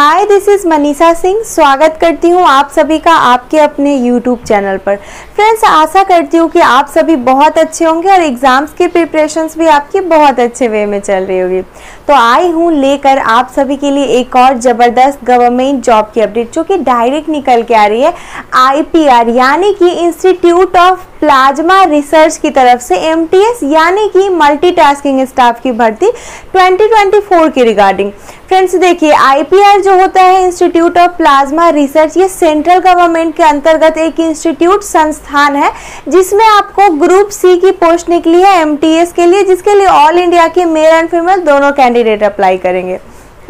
Hi this is Manisha Singh स्वागत करती हूँ आप सभी का आपके अपने यूट्यूब चैनल पर। फ्रेंड्स आशा करती हूँ कि आप सभी बहुत अच्छे होंगे और एग्ज़ाम्स की प्रिपरेशंस भी आपकी बहुत अच्छे वे में चल रही होगी। तो आई हूँ लेकर आप सभी के लिए एक और ज़बरदस्त गवर्नमेंट जॉब की अपडेट जो कि डायरेक्ट निकल के आ रही है। आईपीआर यानी कि इंस्टीट्यूट ऑफ़ प्लाज्मा रिसर्च की तरफ़ से एमटीएस यानी कि मल्टीटास्किंग स्टाफ की भर्ती 2024 के रिगार्डिंग फ्रेंड्स देखिए आईपीआर जो होता है इंस्टीट्यूट ऑफ़ प्लाज्मा रिसर्च ये सेंट्रल गवर्नमेंट के अंतर्गत एक इंस्टीट्यूट संस्थान है, जिसमें आपको ग्रुप सी की पोस्ट निकली है एमटीएस के लिए, जिसके लिए ऑल इंडिया के मेल एंड फीमेल दोनों कैंडिडेट अप्लाई करेंगे।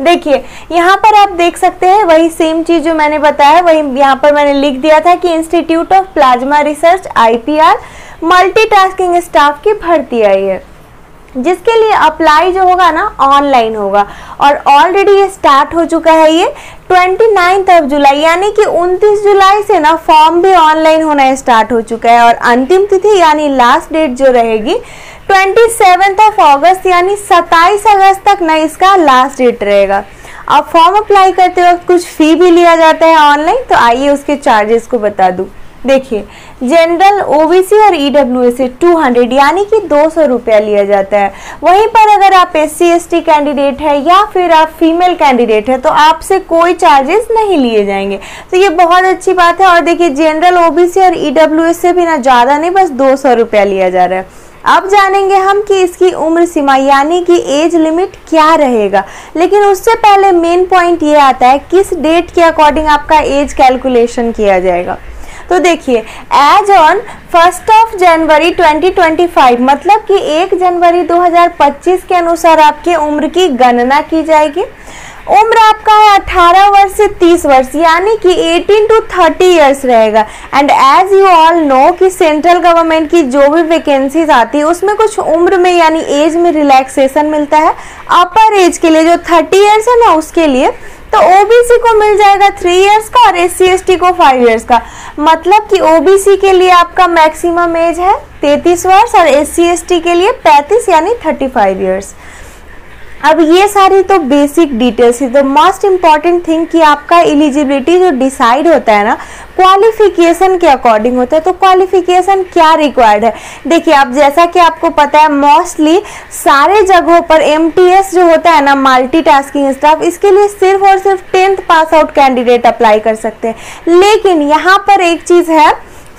देखिए, यहाँ पर आप देख सकते हैं, वही सेम चीज़ जो मैंने बताया, वही यहाँ पर मैंने लिख दिया था कि institute of plasma research IPR multitasking staff की भर्ती आई है। जिसके लिए अप्लाई जो होगा ना ऑनलाइन होगा। और ऑलरेडी ये स्टार्ट हो चुका है ये ट्वेंटी नाइन्थ ऑफ़ जुलाई यानी कि 29 जुलाई से ना फॉर्म भी ऑनलाइन होना स्टार्ट हो चुका है और अंतिम तिथि यानी लास्ट डेट जो रहेगी ट्वेंटी सेवेंथ ऑफ़ अगस्त यानी 27 अगस्त तक ना इसका लास्ट डेट रहेगा। अब फॉर्म अप्लाई करते वक्त कुछ फ़ी भी लिया जाता है ऑनलाइन तो आइए उसके चार्जेस को बता दूँ। देखिए जनरल ओबीसी और ईडब्ल्यू से 200 यानी कि दो सौ रुपया लिया जाता है। वहीं पर अगर आप एस सी कैंडिडेट है या फिर आप फीमेल कैंडिडेट है तो आपसे कोई चार्जेस नहीं लिए जाएँगे। तो ये बहुत अच्छी बात है और देखिए जनरल ओबीसी और ईडब्ल्यू से भी ना ज़्यादा नहीं, बस दो सौ रुपया लिया जा रहा है। अब जानेंगे हम कि इसकी उम्र सीमा, यानी कि एज लिमिट क्या रहेगा। लेकिन उससे पहले मेन पॉइंट ये आता है, किस डेट के अकॉर्डिंग आपका एज कैलकुलेशन किया जाएगा। तो देखिए age on first of January 2025 मतलब कि एक जनवरी 2025 के अनुसार आपके उम्र की गणना की जाएगी। उम्र आपका है 18 वर्ष से 30 वर्ष, यानी कि 18 टू 30 इयर्स रहेगा। And as you all know कि सेंट्रल गवर्नमेंट की जो भी वैकेंसीज आती है, उसमें कुछ उम्र में, यानी एज में रिलैक्सेशन मिलता है। अपर एज के लिए जो 30 इयर्स है ना, उसके लिए तो ओबीसी को मिल जाएगा थ्री इयर्स का और एस सी को फाइव इयर्स का। मतलब कि ओबीसी के लिए आपका मैक्सिमम एज है तैतीस वर्ष और एस सी के लिए पैंतीस, यानी थर्टी फाइव ईयर्स अब ये सारी तो बेसिक डिटेल्स ही तो मोस्ट इंपॉर्टेंट थिंग कि आपका एलिजिबिलिटी जो डिसाइड होता है ना क्वालिफिकेशन के अकॉर्डिंग होता है तो क्वालिफिकेशन क्या रिक्वायर्ड है? देखिए, अब जैसा कि आपको पता है मोस्टली सारे जगहों पर एमटीएस जो होता है ना मल्टीटास्किंग स्टाफ इसके लिए सिर्फ़ और सिर्फ़ tenth pass out candidate apply कर सकते हैं। लेकिन यहाँ पर एक चीज़ है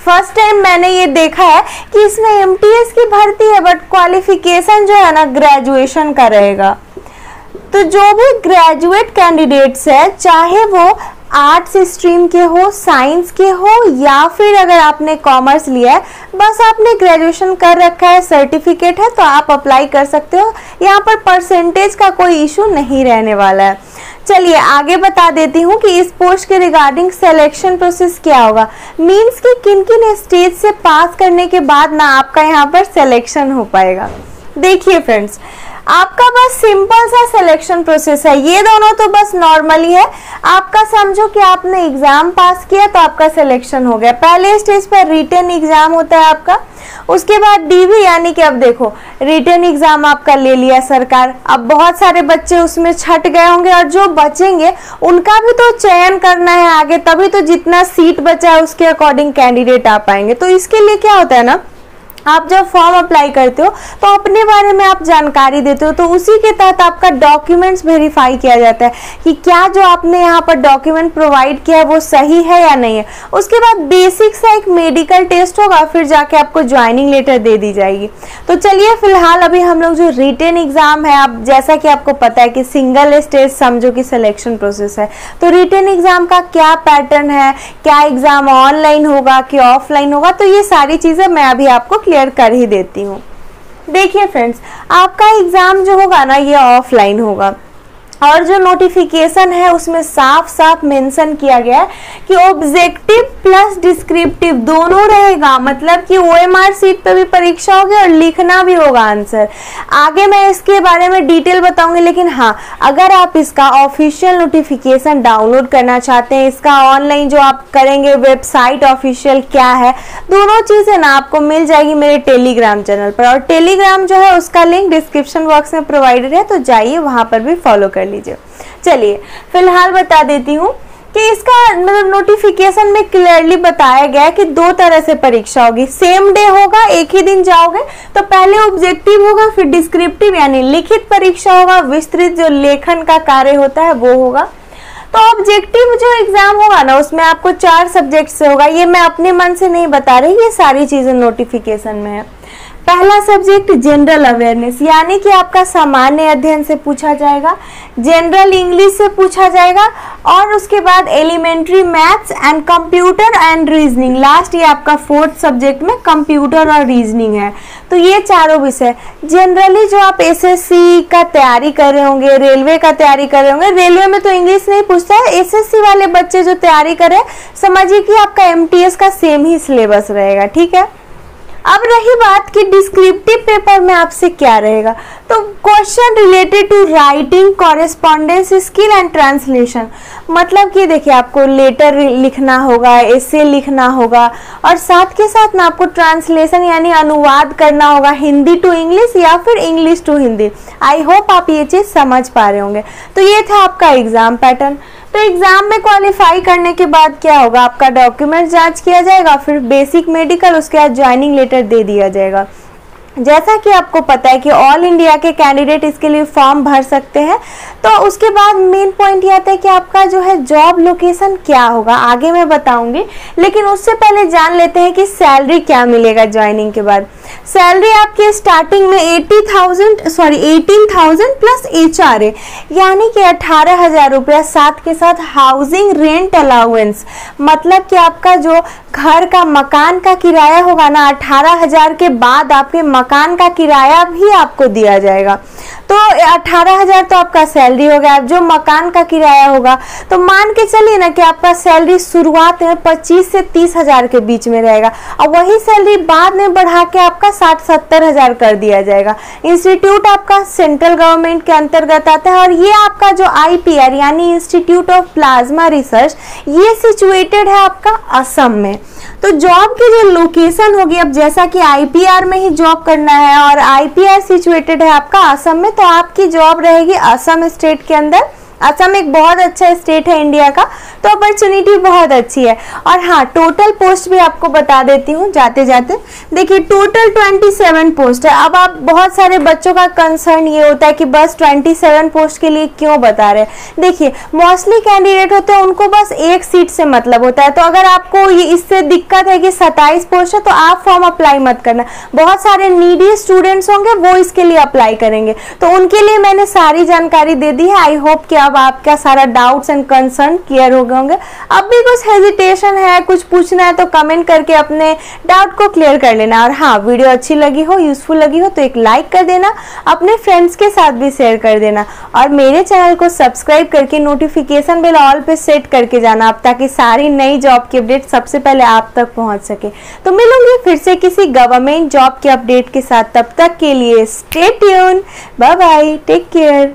फ़र्स्ट टाइम मैंने ये देखा है कि इसमें एमटीएस की भर्ती है बट क्वालिफिकेशन जो है ना ग्रेजुएशन का रहेगा। तो जो भी ग्रेजुएट कैंडिडेट्स है, चाहे वो आर्ट्स स्ट्रीम के हो साइंस के हो, या फिर अगर आपने कॉमर्स लिया है, बस आपने ग्रेजुएशन कर रखा है सर्टिफिकेट है तो आप अप्लाई कर सकते हो। यहाँ पर परसेंटेज का कोई इशू नहीं रहने वाला है। चलिए, आगे बता देती हूँ कि इस पोस्ट के रिगार्डिंग सिलेक्शन प्रोसेस क्या होगा। मींस कि किन किन स्टेज से पास करने के बाद ना आपका यहाँ पर सिलेक्शन हो पाएगा। देखिए फ्रेंड्स आपका बस सिंपल सा सिलेक्शन प्रोसेस है। ये दोनों तो बस नॉर्मली है आपका समझो कि आपने एग्ज़ाम पास किया तो आपका सिलेक्शन हो गया। पहले स्टेज पर रिटर्न एग्ज़ाम होता है आपका। उसके बाद डीवी यानी कि अब देखो रिटर्न एग्ज़ाम आपका ले लिया सरकार। अब बहुत सारे बच्चे उसमें छट गए होंगे और जो बचेंगे, उनका भी तो चयन करना है आगे। तभी तो जितना सीट बचा है, उसके अकॉर्डिंग कैंडिडेट आ पाएँगे। तो इसके लिए क्या होता है ना आप जब फॉर्म अप्लाई करते हो तो अपने बारे में आप जानकारी देते हो तो उसी के तहत आपका डॉक्यूमेंट्स वेरीफाई किया जाता है कि क्या जो आपने यहाँ पर डॉक्यूमेंट प्रोवाइड किया है, वो सही है या नहीं है। उसके बाद बेसिक सा एक मेडिकल टेस्ट होगा, फिर जाके आपको ज्वाइनिंग लेटर दे दी जाएगी। तो चलिए, फ़िलहाल अभी हम लोग जो रिटेन एग्ज़ाम है, आप जैसा कि आपको पता है कि सिंगल स्टेज समझो कि सिलेक्शन प्रोसेस है तो रिटेन एग्ज़ाम का क्या पैटर्न है, क्या एग्ज़ाम ऑनलाइन होगा कि ऑफलाइन होगा तो ये सारी चीज़ें मैं अभी आपको क्लियर कर ही देती हूँ। देखिए फ्रेंड्स आपका एग्ज़ाम जो होगा ना, ये ऑफलाइन होगा। और जो नोटिफिकेशन है, उसमें साफ़ साफ़ मेंशन किया गया है कि ऑब्जेक्टिव प्लस डिस्क्रिप्टिव दोनों रहेगा। मतलब कि ओ एम आर सीट पर भी परीक्षा होगी और लिखना भी होगा आंसर आगे मैं इसके बारे में डिटेल बताऊँगी, लेकिन हाँ अगर आप इसका ऑफिशियल नोटिफिकेशन डाउनलोड करना चाहते हैं, इसका ऑनलाइन जो आप करेंगे वेबसाइट ऑफिशियल क्या है, दोनों चीज़ें ना आपको मिल जाएगी मेरे टेलीग्राम चैनल पर। और टेलीग्राम जो है, उसका लिंक डिस्क्रिप्शन बॉक्स में प्रोवाइडेड है तो जाइए वहाँ पर भी फॉलो कर लीजिए। चलिए, फ़िलहाल बता देती हूँ कि इसका मतलब नोटिफिकेशन में क्लियरली बताया गया है कि दो तरह से परीक्षा होगी। सेम डे होगा, एक ही दिन जाओगे तो पहले ऑब्जेक्टिव होगा, फिर डिस्क्रिप्टिव यानी लिखित परीक्षा होगा, विस्तृत जो लेखन का कार्य होता है, वो होगा। तो ऑब्जेक्टिव जो एग्ज़ाम होगा ना, उसमें आपको चार सब्जेक्ट से होगा। ये मैं अपने मन से नहीं बता रही, ये सारी चीज़ें नोटिफिकेशन में है। पहला सब्जेक्ट जनरल अवेयरनेस यानी कि आपका सामान्य अध्ययन से पूछा जाएगा जनरल इंग्लिश से पूछा जाएगा, और उसके बाद elementary maths and computer and reasoning last ये आपका फोर्थ सब्जेक्ट में कंप्यूटर और रीजनिंग है। तो ये चारों विषय। जनरली जो आप एसएससी का तैयारी कर रहे होंगे रेलवे का तैयारी कर रहे होंगे रेलवे में तो इंग्लिश नहीं पूछता है। एसएससी वाले बच्चे जो तैयारी कर समझिए कि आपका एमटीएस का सेम ही सिलेबस रहेगा, ठीक है? अब रही बात कि डिस्क्रिप्टिव पेपर में आपसे क्या रहेगा? तो question related to writing correspondence skill and translation मतलब कि देखिए, आपको लेटर लिखना होगा ऐसे लिखना होगा, और साथ के साथ ना आपको ट्रांसलेशन यानी अनुवाद करना होगा, हिंदी टू इंग्लिश या फिर English to Hindi I hope आप ये चीज़ समझ पा रहे होंगे। तो ये था आपका एग्ज़ाम पैटर्न तो एग्ज़ाम में क्वालिफाई करने के बाद क्या होगा? आपका डॉक्यूमेंट जाँच किया जाएगा, फिर बेसिक मेडिकल उसके बाद ज्वाइनिंग लेटर दे दिया जाएगा। जैसा कि आपको पता है कि ऑल इंडिया के कैंडिडेट इसके लिए फॉर्म भर सकते हैं तो उसके बाद मेन पॉइंट ये आता है कि आपका जो है जॉब लोकेशन क्या होगा? आगे मैं बताऊँगी, लेकिन उससे पहले जान लेते हैं कि सैलरी क्या मिलेगा ज्वाइनिंग के बाद। सैलरी आपकी स्टार्टिंग में eighty thousand sorry eighteen thousand plus H R यानी कि अठारह हज़ार रुपया साथ के साथ हाउसिंग रेंट अलाउंस मतलब कि आपका जो घर का, मकान का किराया होगा ना, अठारह हज़ार के बाद आपके मकान का किराया भी आपको दिया जाएगा। तो अठारह हज़ार तो आपका सैलरी हो गया। जो मकान का किराया होगा तो मान के चलिए ना कि आपका सैलरी शुरुआत में पच्चीस से तीस हज़ार के बीच में रहेगा। और वही सैलरी बाद में बढ़ा के आपका साठ सत्तर हज़ार कर दिया जाएगा। इंस्टीट्यूट आपका सेंट्रल गवर्नमेंट के अंतर्गत आता है और ये आपका जो आई यानी इंस्टीट्यूट ऑफ़ प्लाज्मा रिसर्च ये सिचुएटेड है आपका असम में। तो जॉब की जो लोकेशन होगी, अब जैसा कि आईपीआर में ही जॉब करना है और आईपीआर सिचुएटेड है आपका असम में तो आपकी जॉब रहेगी असम स्टेट के अंदर। असम एक बहुत अच्छा स्टेट है इंडिया का तो अपॉर्चुनिटी बहुत अच्छी है। और हाँ टोटल पोस्ट भी आपको बता देती हूँ जाते जाते देखिए टोटल 27 पोस्ट है। अब आप बहुत सारे बच्चों का कंसर्न ये होता है कि बस 27 पोस्ट के लिए क्यों बता रहे देखिए मोस्टली कैंडिडेट होते हैं, उनको बस एक सीट से मतलब होता है। तो अगर आपको ये, इससे दिक्कत है कि सत्ताईस पोस्ट है तो आप फॉर्म अप्लाई मत करना। बहुत सारे नीडी स्टूडेंट्स होंगे, वो इसके लिए अप्लाई करेंगे। तो उनके लिए मैंने सारी जानकारी दे दी है। आई होप कि अब आपका सारा डाउट्स एंड कंसर्न क्लियर हो गए होंगे। अब भी कुछ हेजिटेशन है, कुछ पूछना है तो कमेंट करके अपने डाउट को क्लियर कर लेना। और हाँ वीडियो अच्छी लगी हो यूजफुल लगी हो तो एक लाइक कर देना, अपने फ्रेंड्स के साथ भी शेयर कर देना। और मेरे चैनल को सब्सक्राइब करके नोटिफिकेशन बेल ऑल पे सेट करके जाना आप, ताकि सारी नई जॉब की अपडेट सबसे पहले आप तक पहुँच सके। तो मिलूँगी फिर से किसी गवर्नमेंट जॉब के अपडेट के साथ। तब तक के लिए stay tune bye bye take care